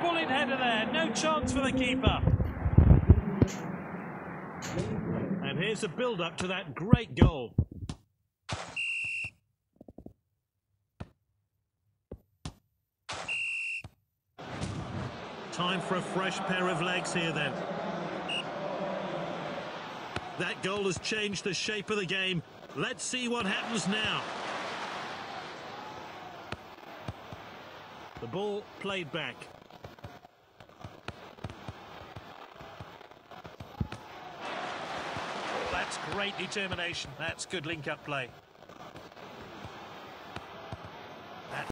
Bullet header there, no chance for the keeper. And here's a build-up to that great goal. Time for a fresh pair of legs here then. That goal has changed the shape of the game. Let's see what happens now. The ball played back. Great determination. That's good link-up play.